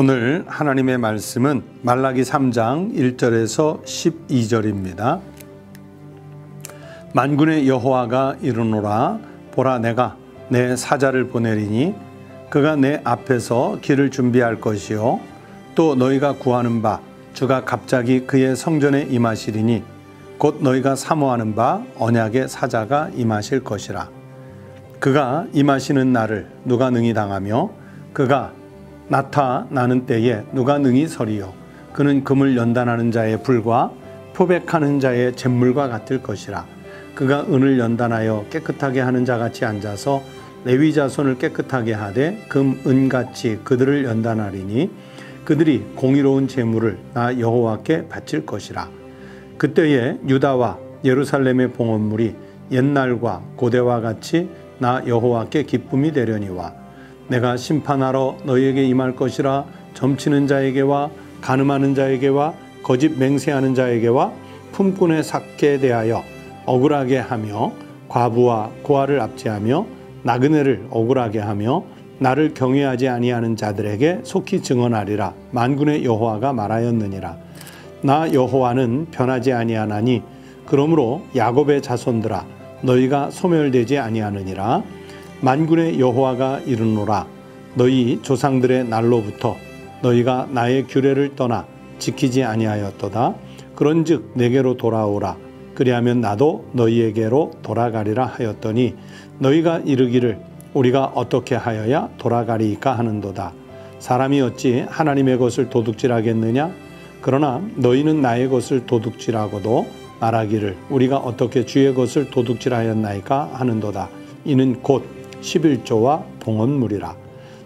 오늘 하나님의 말씀은 말라기 3장 1절에서 12절입니다. 만군의 여호와가 이르노라 보라 내가 내 사자를 보내리니 그가 내 앞에서 길을 준비할 것이요 또 너희가 구하는 바 주가 갑자기 그의 성전에 임하시리니 곧 너희가 사모하는 바 언약의 사자가 임하실 것이라 그가 임하시는 날을 누가 능히 당하며 그가 나타나는 때에 누가 능히 서리요? 그는 금을 연단하는 자의 불과 표백하는 자의 잿물과 같을 것이라. 그가 은을 연단하여 깨끗하게 하는 자 같이 앉아서 레위 자손을 깨끗하게 하되 금 은같이 그들을 연단하리니 그들이 공의로운 제물을 나 여호와께 바칠 것이라. 그때에 유다와 예루살렘의 봉헌물이 옛날과 고대와 같이 나 여호와께 기쁨이 되려니와 내가 심판하러 너희에게 임할 것이라 점치는 자에게와 가늠하는 자에게와 거짓 맹세하는 자에게와 품꾼의 삭게 대하여 억울하게 하며 과부와 고아를 압제하며 나그네를 억울하게 하며 나를 경외하지 아니하는 자들에게 속히 증언하리라. 만군의 여호와가 말하였느니라. 나 여호와는 변하지 아니하나니 그러므로 야곱의 자손들아 너희가 소멸되지 아니하느니라 만군의 여호와가 이르노라. 너희 조상들의 날로부터 너희가 나의 규례를 떠나 지키지 아니하였도다. 그런즉 내게로 돌아오라. 그리하면 나도 너희에게로 돌아가리라 하였더니 너희가 이르기를 우리가 어떻게 하여야 돌아가리까 하는도다. 사람이 어찌 하나님의 것을 도둑질하겠느냐? 그러나 너희는 나의 것을 도둑질하고도 말하기를 우리가 어떻게 주의 것을 도둑질하였나이까 하는도다. 이는 곧 11조와 봉헌물이라.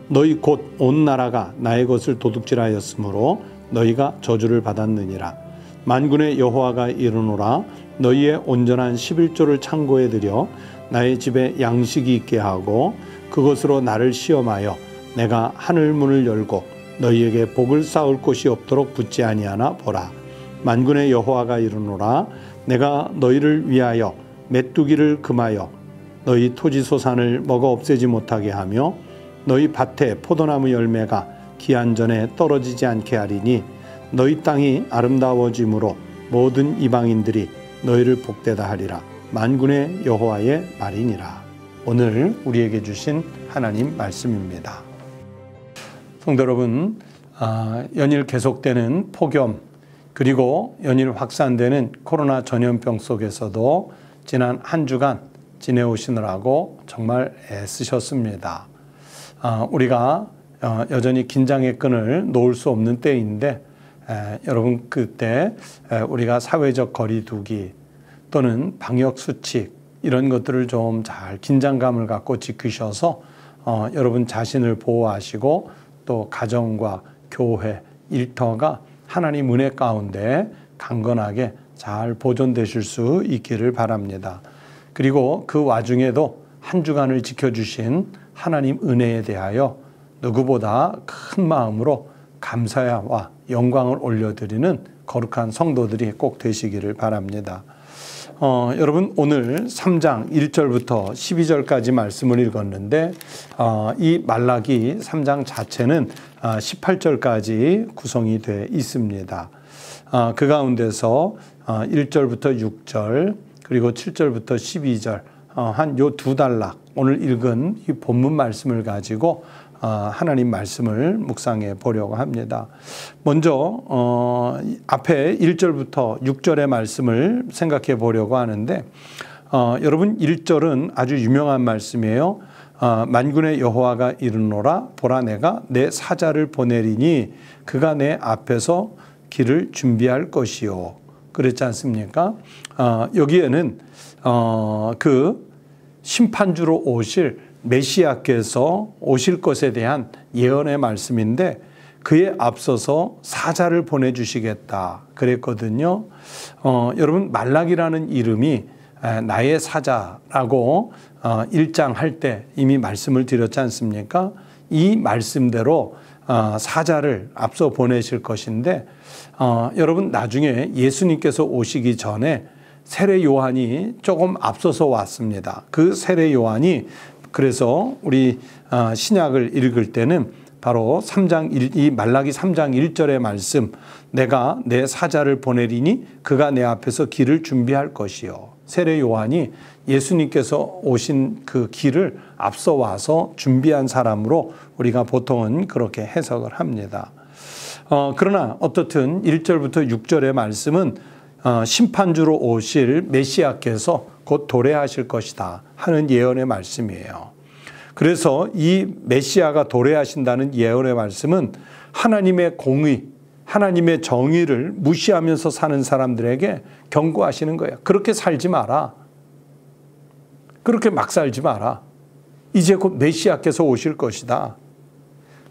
너희 곧 온 나라가 나의 것을 도둑질하였으므로 너희가 저주를 받았느니라. 만군의 여호와가 이르노라. 너희의 온전한 11조를 창고에 들여 나의 집에 양식이 있게 하고 그것으로 나를 시험하여 내가 하늘 문을 열고 너희에게 복을 쌓을 곳이 없도록 붙지 아니하나 보라. 만군의 여호와가 이르노라. 내가 너희를 위하여 메뚜기를 금하여 너희 토지 소산을 먹어 없애지 못하게 하며 너희 밭에 포도나무 열매가 기한 전에 떨어지지 않게 하리니 너희 땅이 아름다워짐으로 모든 이방인들이 너희를 복되다 하리라 만군의 여호와의 말이니라 오늘 우리에게 주신 하나님 말씀입니다. 성도 여러분 아, 연일 계속되는 폭염 그리고 연일 확산되는 코로나 전염병 속에서도 지난 한 주간 지내오시느라고 정말 애쓰셨습니다. 아, 우리가 어, 여전히 긴장의 끈을 놓을 수 없는 때인데 여러분 그때 우리가 사회적 거리두기 또는 방역 수칙 이런 것들을 좀 잘 긴장감을 갖고 지키셔서 어, 여러분 자신을 보호하시고 또 가정과 교회 일터가 하나님 은혜 가운데 강건하게 잘 보존되실 수 있기를 바랍니다. 그리고 그 와중에도 한 주간을 지켜주신 하나님 은혜에 대하여 누구보다 큰 마음으로 감사와 영광을 올려드리는 거룩한 성도들이 꼭 되시기를 바랍니다. 어, 여러분 오늘 3장 1절부터 12절까지 말씀을 읽었는데 어, 이 말라기 3장 자체는 어, 18절까지 구성이 돼 있습니다. 어, 그 가운데서 1절부터 어, 6절 그리고 7절부터 12절 어, 한요 두 단락 오늘 읽은 이 본문 말씀을 가지고 어, 하나님 말씀을 묵상해 보려고 합니다. 먼저 어, 앞에 1절부터 6절의 말씀을 생각해 보려고 하는데 어, 여러분 1절은 아주 유명한 말씀이에요. 어, 만군의 여호와가 이르노라 보라 내가 내 사자를 보내리니 그가 내 앞에서 길을 준비할 것이요. 그랬지 않습니까? 어, 여기에는 어, 그 심판주로 오실 메시아께서 오실 것에 대한 예언의 말씀인데 그에 앞서서 사자를 보내주시겠다 그랬거든요. 어, 여러분 말락이라는 이름이 나의 사자라고 어, 일장할 때 이미 말씀을 드렸지 않습니까? 이 말씀대로 어, 사자를 앞서 보내실 것인데 어, 여러분 나중에 예수님께서 오시기 전에 세례 요한이 조금 앞서서 왔습니다. 그 세례 요한이 그래서 우리 어, 신약을 읽을 때는 바로 3장 1, 이 말라기 3장 1절의 말씀 내가 내 사자를 보내리니 그가 내 앞에서 길을 준비할 것이요. 세례 요한이 예수님께서 오신 그 길을 앞서 와서 준비한 사람으로 우리가 보통은 그렇게 해석을 합니다. 어, 그러나 어떻든 1절부터 6절의 말씀은 어, 심판주로 오실 메시아께서 곧 도래하실 것이다 하는 예언의 말씀이에요. 그래서 이 메시아가 도래하신다는 예언의 말씀은 하나님의 공의, 하나님의 정의를 무시하면서 사는 사람들에게 경고하시는 거예요. 그렇게 살지 마라. 그렇게 막 살지 마라. 이제 곧 메시아께서 오실 것이다.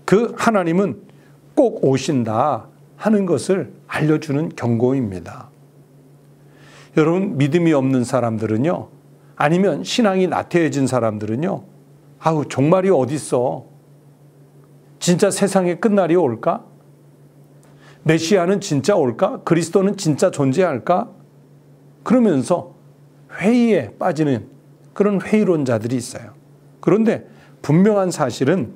그 하나님은 꼭 오신다 하는 것을 알려주는 경고입니다. 여러분, 믿음이 없는 사람들은요, 아니면 신앙이 나태해진 사람들은요, 아우, 종말이 어딨어? 진짜 세상에 끝날이 올까? 메시아는 진짜 올까? 그리스도는 진짜 존재할까? 그러면서 회의에 빠지는 그런 회의론자들이 있어요. 그런데 분명한 사실은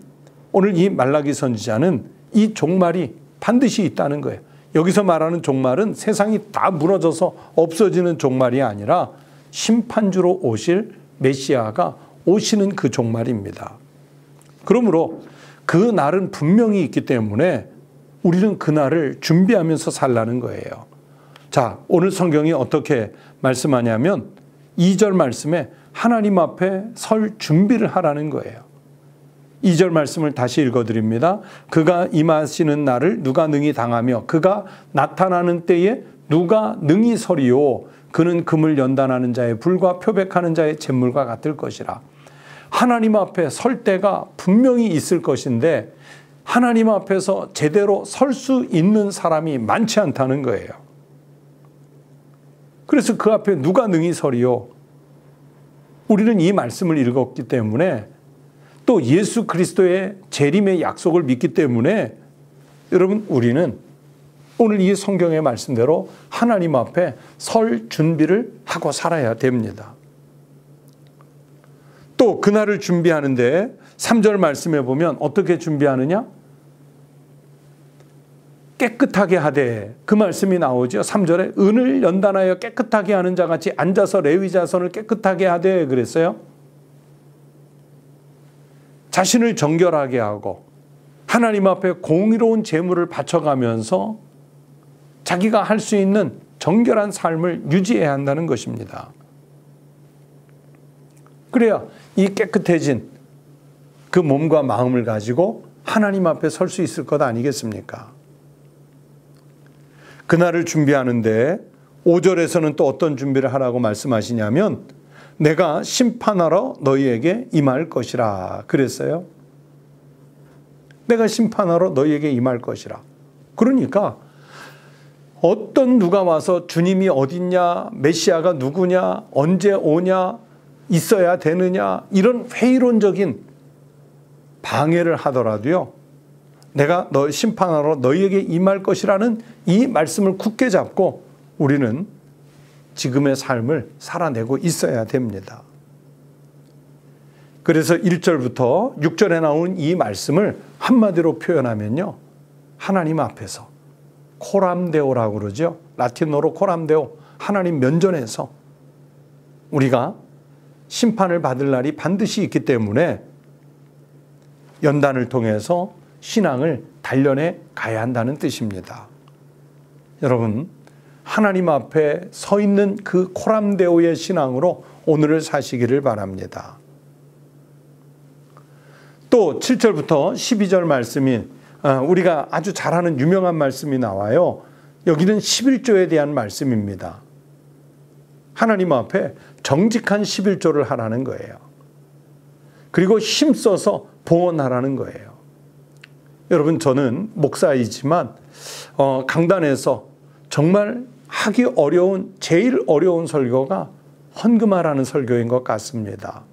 오늘 이 말라기 선지자는 이 종말이 반드시 있다는 거예요. 여기서 말하는 종말은 세상이 다 무너져서 없어지는 종말이 아니라 심판주로 오실 메시아가 오시는 그 종말입니다. 그러므로 그 날은 분명히 있기 때문에 우리는 그 날을 준비하면서 살라는 거예요. 자, 오늘 성경이 어떻게 말씀하냐면 2절 말씀에 하나님 앞에 설 준비를 하라는 거예요. 2절 말씀을 다시 읽어드립니다. 그가 임하시는 날을 누가 능히 당하며 그가 나타나는 때에 누가 능히 서리요. 그는 금을 연단하는 자의 불과 표백하는 자의 잿물과 같을 것이라. 하나님 앞에 설 때가 분명히 있을 것인데 하나님 앞에서 제대로 설 수 있는 사람이 많지 않다는 거예요. 그래서 그 앞에 누가 능히 서리요? 우리는 이 말씀을 읽었기 때문에 또 예수 그리스도의 재림의 약속을 믿기 때문에 여러분 우리는 오늘 이 성경의 말씀대로 하나님 앞에 설 준비를 하고 살아야 됩니다. 또 그날을 준비하는데 3절 말씀에 보면 어떻게 준비하느냐? 깨끗하게 하되 그 말씀이 나오죠. 3절에 은을 연단하여 깨끗하게 하는 자 같이 앉아서 레위 자손을 깨끗하게 하되 그랬어요. 자신을 정결하게 하고 하나님 앞에 공의로운 재물을 바쳐가면서 자기가 할 수 있는 정결한 삶을 유지해야 한다는 것입니다. 그래야 이 깨끗해진 그 몸과 마음을 가지고 하나님 앞에 설 수 있을 것 아니겠습니까? 그날을 준비하는데 5절에서는 또 어떤 준비를 하라고 말씀하시냐면 내가 심판하러 너희에게 임할 것이라 그랬어요. 내가 심판하러 너희에게 임할 것이라. 그러니까 어떤 누가 와서 주님이 어딨냐, 메시아가 누구냐, 언제 오냐, 있어야 되느냐, 이런 회의론적인 방해를 하더라도요, 내가 너 심판하러 너희에게 임할 것이라는 이 말씀을 굳게 잡고 우리는 지금의 삶을 살아내고 있어야 됩니다. 그래서 1절부터 6절에 나온 이 말씀을 한마디로 표현하면요. 하나님 앞에서 코람데오라고 그러죠. 라틴어로 코람데오. 하나님 면전에서 우리가 심판을 받을 날이 반드시 있기 때문에 연단을 통해서 신앙을 단련해 가야 한다는 뜻입니다. 여러분, 하나님 앞에 서 있는 그 코람데오의 신앙으로 오늘을 사시기를 바랍니다. 또 7절부터 12절 말씀이 어, 우리가 아주 잘하는 유명한 말씀이 나와요. 여기는 11조에 대한 말씀입니다. 하나님 앞에 정직한 11조를 하라는 거예요. 그리고 힘써서 봉헌하라는 거예요. 여러분 저는 목사이지만 어, 강단에서 정말 하기 어려운 제일 어려운 설교가 헌금하라는 설교인 것 같습니다.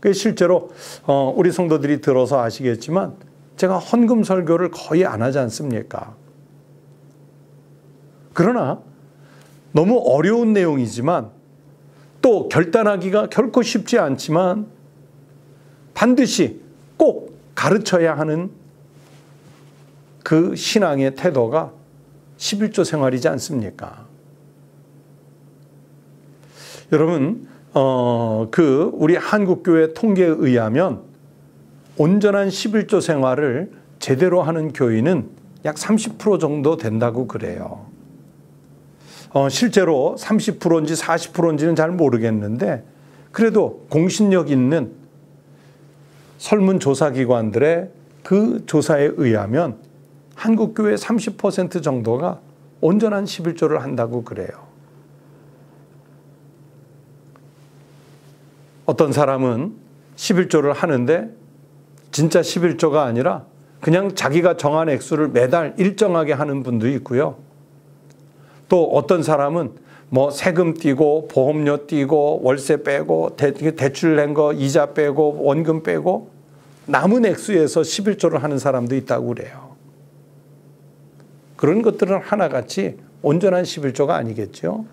그 실제로 어, 우리 성도들이 들어서 아시겠지만 제가 헌금 설교를 거의 안 하지 않습니까? 그러나 너무 어려운 내용이지만 또 결단하기가 결코 쉽지 않지만 반드시 꼭 가르쳐야 하는 그 신앙의 태도가 11조 생활이지 않습니까? 여러분, 어, 그 우리 한국교회 통계에 의하면 온전한 11조 생활을 제대로 하는 교인은 약 30% 정도 된다고 그래요. 어, 실제로 30%인지 40%인지는 잘 모르겠는데 그래도 공신력 있는 설문조사기관들의 그 조사에 의하면 한국교회 30% 정도가 온전한 11조를 한다고 그래요. 어떤 사람은 11조를 하는데 진짜 11조가 아니라 그냥 자기가 정한 액수를 매달 일정하게 하는 분도 있고요. 또 어떤 사람은 뭐 세금 띄고 보험료 띄고 월세 빼고 대, 출낸 거 이자 빼고 원금 빼고 남은 액수에서 11조를 하는 사람도 있다고 그래요. 그런 것들은 하나같이 온전한 11조가 아니겠죠.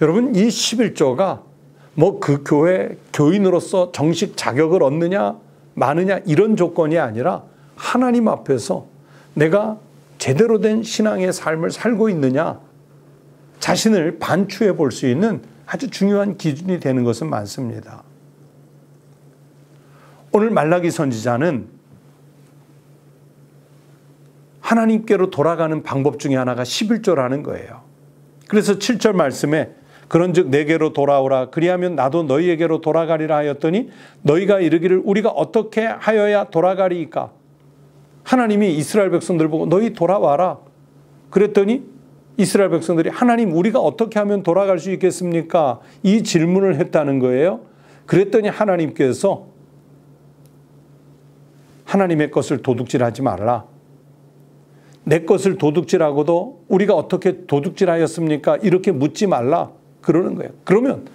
여러분 이 11조가 뭐 그 교회 교인으로서 정식 자격을 얻느냐 마느냐 이런 조건이 아니라 하나님 앞에서 내가 제대로 된 신앙의 삶을 살고 있느냐 자신을 반추해 볼 수 있는 아주 중요한 기준이 되는 것은 많습니다. 오늘 말라기 선지자는 하나님께로 돌아가는 방법 중에 하나가 11조라는 거예요. 그래서 7절 말씀에 그런즉 내게로 돌아오라 그리하면 나도 너희에게로 돌아가리라 하였더니 너희가 이르기를 우리가 어떻게 하여야 돌아가리이까 하나님이 이스라엘 백성들 보고 너희 돌아와라. 그랬더니 이스라엘 백성들이 하나님 우리가 어떻게 하면 돌아갈 수 있겠습니까? 이 질문을 했다는 거예요. 그랬더니 하나님께서 하나님의 것을 도둑질하지 말라. 내 것을 도둑질하고도 우리가 어떻게 도둑질하였습니까? 이렇게 묻지 말라. 그러는 거예요. 그러면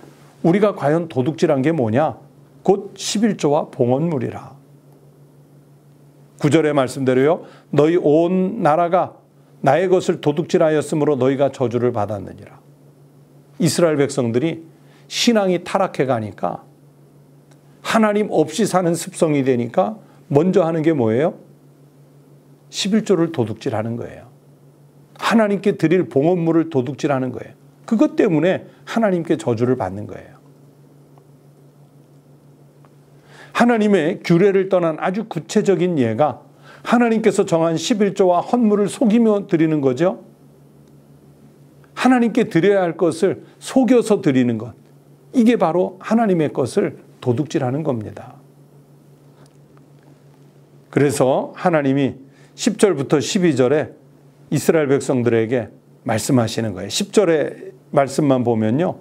우리가 과연 도둑질한 게 뭐냐? 곧 11조와 봉헌물이라. 구절의 말씀대로요. 너희 온 나라가 나의 것을 도둑질하였으므로 너희가 저주를 받았느니라. 이스라엘 백성들이 신앙이 타락해 가니까 하나님 없이 사는 습성이 되니까 먼저 하는 게 뭐예요? 11조를 도둑질하는 거예요. 하나님께 드릴 봉헌물을 도둑질하는 거예요. 그것 때문에 하나님께 저주를 받는 거예요. 하나님의 규례를 떠난 아주 구체적인 예가 하나님께서 정한 11조와 헌물을 속이며 드리는 거죠. 하나님께 드려야 할 것을 속여서 드리는 것. 이게 바로 하나님의 것을 도둑질하는 겁니다. 그래서 하나님이 10절부터 12절에 이스라엘 백성들에게 말씀하시는 거예요. 10절의 말씀만 보면요.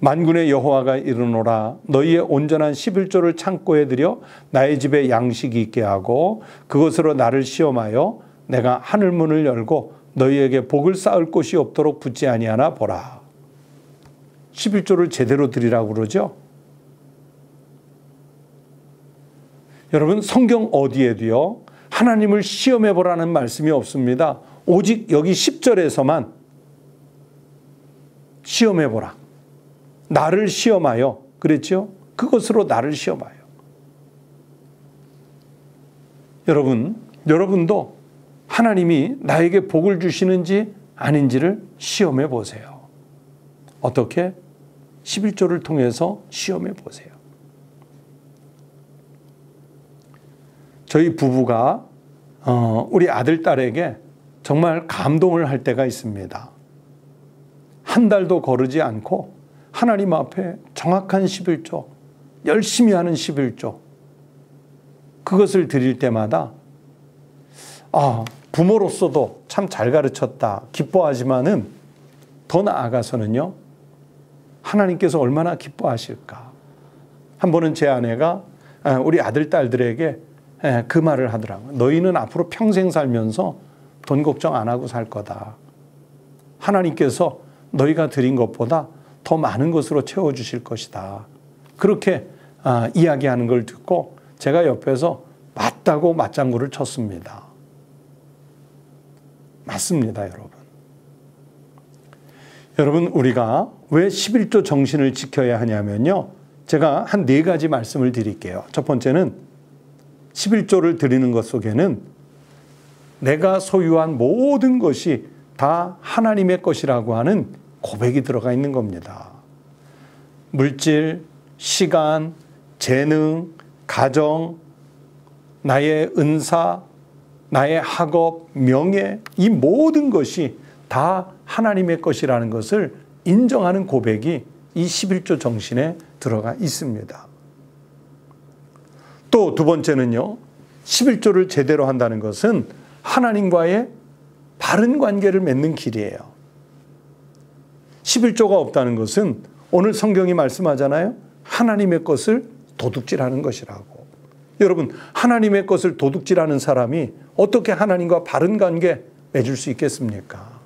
만군의 여호와가 이르노라 너희의 온전한 11조를 창고에 들여 나의 집에 양식이 있게 하고 그것으로 나를 시험하여 내가 하늘 문을 열고 너희에게 복을 쌓을 곳이 없도록 붙지 아니하나 보라. 11조를 제대로 드리라고 그러죠. 여러분 성경 어디에도요. 하나님을 시험해 보라는 말씀이 없습니다. 오직 여기 10절에서만 시험해 보라. 나를 시험하여 그랬죠? 그것으로 나를 시험하여. 여러분, 여러분도 하나님이 나에게 복을 주시는지 아닌지를 시험해 보세요. 어떻게? 11조를 통해서 시험해 보세요. 저희 부부가 어, 우리 아들, 딸에게 정말 감동을 할 때가 있습니다. 한 달도 거르지 않고 하나님 앞에 정확한 11조, 열심히 하는 11조, 그것을 드릴 때마다, 아, 부모로서도 참 잘 가르쳤다, 기뻐하지만은 더 나아가서는요, 하나님께서 얼마나 기뻐하실까. 한 번은 제 아내가 아, 우리 아들, 딸들에게 그 말을 하더라고요. 너희는 앞으로 평생 살면서 돈 걱정 안 하고 살 거다. 하나님께서 너희가 드린 것보다 더 많은 것으로 채워주실 것이다. 그렇게 아, 이야기하는 걸 듣고 제가 옆에서 맞다고 맞장구를 쳤습니다. 맞습니다, 여러분. 여러분, 우리가 왜 11조 정신을 지켜야 하냐면요. 제가 한 네 가지 말씀을 드릴게요. 첫 번째는 11조를 드리는 것 속에는 내가 소유한 모든 것이 다 하나님의 것이라고 하는 고백이 들어가 있는 겁니다. 물질, 시간, 재능, 가정, 나의 은사, 나의 학업, 명예, 이 모든 것이 다 하나님의 것이라는 것을 인정하는 고백이 이 11조 정신에 들어가 있습니다. 또 두 번째는요, 11조를 제대로 한다는 것은 하나님과의 바른 관계를 맺는 길이에요. 11조가 없다는 것은 오늘 성경이 말씀하잖아요. 하나님의 것을 도둑질하는 것이라고. 여러분, 하나님의 것을 도둑질하는 사람이 어떻게 하나님과 바른 관계 맺을 수 있겠습니까?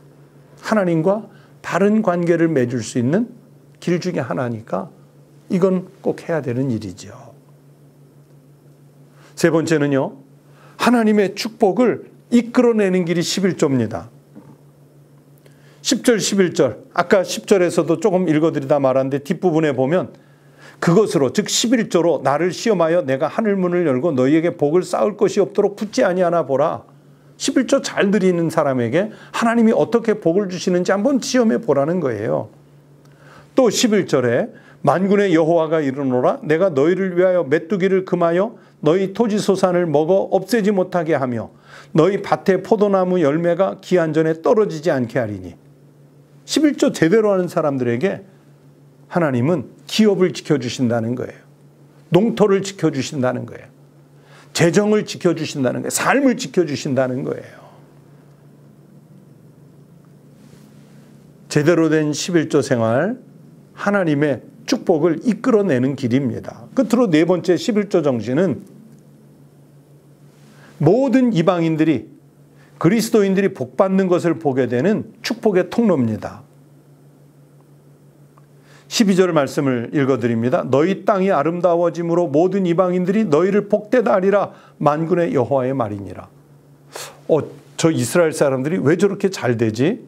하나님과 바른 관계를 맺을 수 있는 길 중에 하나니까 이건 꼭 해야 되는 일이죠. 세 번째는요, 하나님의 축복을 이끌어내는 길이 11조입니다. 10절, 11절. 아까 10절에서도 조금 읽어드리다 말았는데 뒷부분에 보면 그것으로 즉 11조로 나를 시험하여 내가 하늘문을 열고 너희에게 복을 쌓을 것이 없도록 붙지 아니하나 보라. 11조 잘 드리는 사람에게 하나님이 어떻게 복을 주시는지 한번 시험해 보라는 거예요. 또 11절에 만군의 여호와가 이르노라 내가 너희를 위하여 메뚜기를 금하여 너희 토지 소산을 먹어 없애지 못하게 하며 너희 밭의 포도나무 열매가 기한 전에 떨어지지 않게 하리니 11조 제대로 하는 사람들에게 하나님은 기업을 지켜주신다는 거예요. 농토를 지켜주신다는 거예요. 재정을 지켜주신다는 거예요. 삶을 지켜주신다는 거예요. 제대로 된 11조 생활, 하나님의 축복을 이끌어내는 길입니다. 끝으로 네 번째 11조 정신은 모든 이방인들이 그리스도인들이 복받는 것을 보게 되는 축복의 통로입니다. 12절 말씀을 읽어드립니다. 너희 땅이 아름다워짐으로 모든 이방인들이 너희를 복되다 하리라 만군의 여호와의 말이니라. 어, 저 이스라엘 사람들이 왜 저렇게 잘 되지?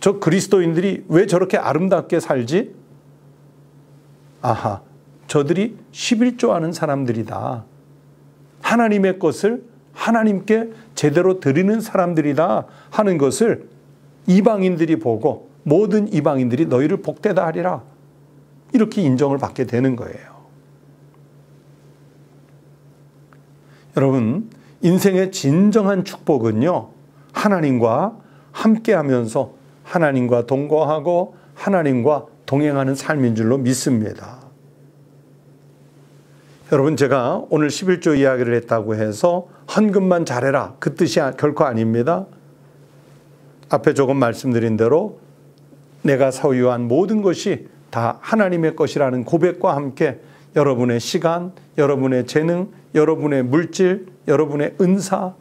저 그리스도인들이 왜 저렇게 아름답게 살지? 아하, 저들이 11조 하는 사람들이다. 하나님의 것을 하나님께 제대로 드리는 사람들이다 하는 것을 이방인들이 보고 모든 이방인들이 너희를 복되다 하리라. 이렇게 인정을 받게 되는 거예요. 여러분, 인생의 진정한 축복은요, 하나님과 함께 하면서 하나님과 동거하고 하나님과 동행하는 삶인 줄로 믿습니다. 여러분, 제가 오늘 11조 이야기를 했다고 해서 헌금만 잘해라. 그 뜻이 결코 아닙니다. 앞에 조금 말씀드린 대로 내가 소유한 모든 것이 다 하나님의 것이라는 고백과 함께 여러분의 시간, 여러분의 재능, 여러분의 물질, 여러분의 은사,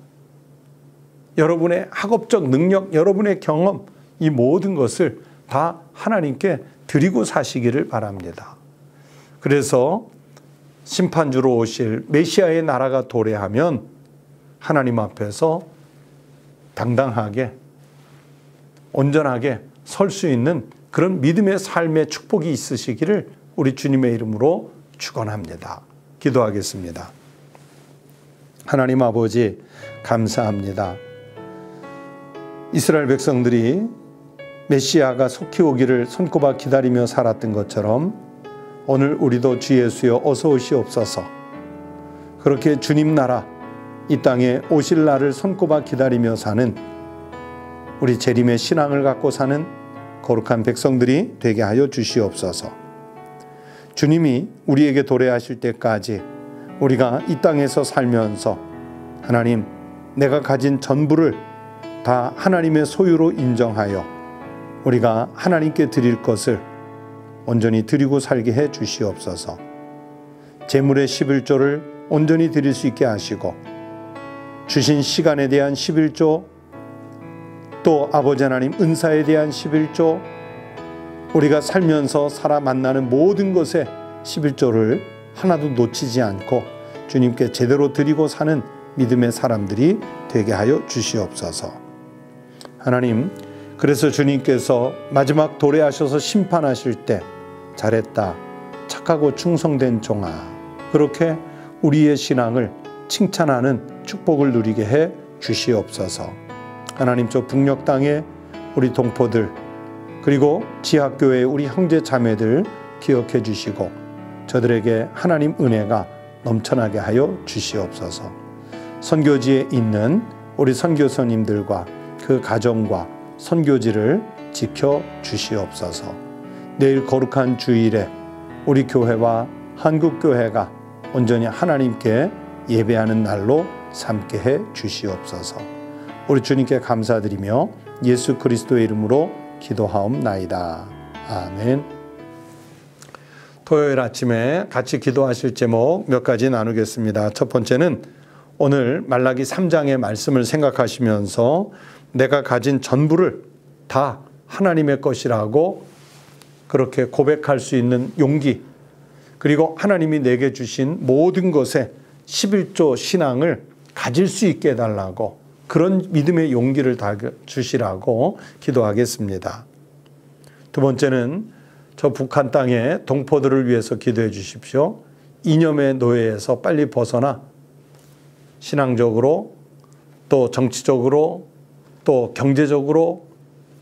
여러분의 학업적 능력, 여러분의 경험, 이 모든 것을 다 하나님께 드리고 사시기를 바랍니다. 그래서 심판주로 오실 메시아의 나라가 도래하면 하나님 앞에서 당당하게 온전하게 설 수 있는 그런 믿음의 삶의 축복이 있으시기를 우리 주님의 이름으로 축원합니다. 기도하겠습니다. 하나님 아버지 감사합니다. 이스라엘 백성들이 메시아가 속히 오기를 손꼽아 기다리며 살았던 것처럼 오늘 우리도 주 예수여 어서 오시옵소서. 그렇게 주님 나라 이 땅에 오실 날을 손꼽아 기다리며 사는 우리 재림의 신앙을 갖고 사는 거룩한 백성들이 되게 하여 주시옵소서. 주님이 우리에게 도래하실 때까지 우리가 이 땅에서 살면서 하나님 내가 가진 전부를 다 하나님의 소유로 인정하여 우리가 하나님께 드릴 것을 온전히 드리고 살게 해 주시옵소서. 재물의 11조를 온전히 드릴 수 있게 하시고 주신 시간에 대한 11조 또 아버지 하나님 은사에 대한 11조 우리가 살면서 살아 만나는 모든 것에 11조를 하나도 놓치지 않고 주님께 제대로 드리고 사는 믿음의 사람들이 되게 하여 주시옵소서. 하나님 그래서 주님께서 마지막 도래하셔서 심판하실 때 잘했다. 착하고 충성된 종아. 그렇게 우리의 신앙을 칭찬하는 축복을 누리게 해 주시옵소서. 하나님 저 북녘 땅에 우리 동포들 그리고 지학교의 우리 형제 자매들 기억해 주시고 저들에게 하나님 은혜가 넘쳐나게 하여 주시옵소서. 선교지에 있는 우리 선교사님들과 그 가정과 선교지를 지켜 주시옵소서. 내일 거룩한 주일에 우리 교회와 한국 교회가 온전히 하나님께 예배하는 날로 삼게 해 주시옵소서. 우리 주님께 감사드리며 예수 그리스도의 이름으로 기도하옵나이다. 아멘. 토요일 아침에 같이 기도하실 제목 몇 가지 나누겠습니다. 첫 번째는 오늘 말라기 3장의 말씀을 생각하시면서 내가 가진 전부를 다 하나님의 것이라고 그렇게 고백할 수 있는 용기 그리고 하나님이 내게 주신 모든 것에 11조 신앙을 가질 수 있게 해달라고 그런 믿음의 용기를 다 주시라고 기도하겠습니다. 두 번째는 저 북한 땅의 동포들을 위해서 기도해 주십시오. 이념의 노예에서 빨리 벗어나 신앙적으로 또 정치적으로 또 경제적으로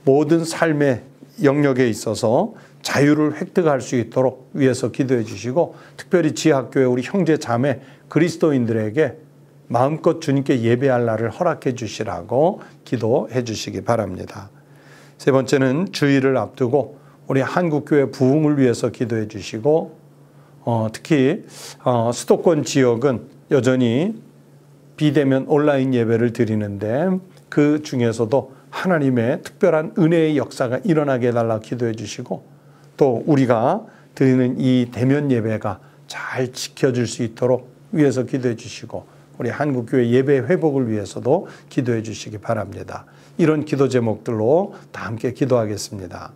모든 삶의 영역에 있어서 자유를 획득할 수 있도록 위해서 기도해 주시고 특별히 지학교의 우리 형제 자매 그리스도인들에게 마음껏 주님께 예배할 날을 허락해 주시라고 기도해 주시기 바랍니다. 세 번째는 주일을 앞두고 우리 한국교회 부흥을 위해서 기도해 주시고 어, 특히 어, 수도권 지역은 여전히 비대면 온라인 예배를 드리는데 그 중에서도 하나님의 특별한 은혜의 역사가 일어나게 해달라 기도해 주시고 또 우리가 드리는 이 대면 예배가 잘 지켜질 수 있도록 위해서 기도해 주시고 우리 한국교회 예배 회복을 위해서도 기도해 주시기 바랍니다. 이런 기도 제목들로 다 함께 기도하겠습니다.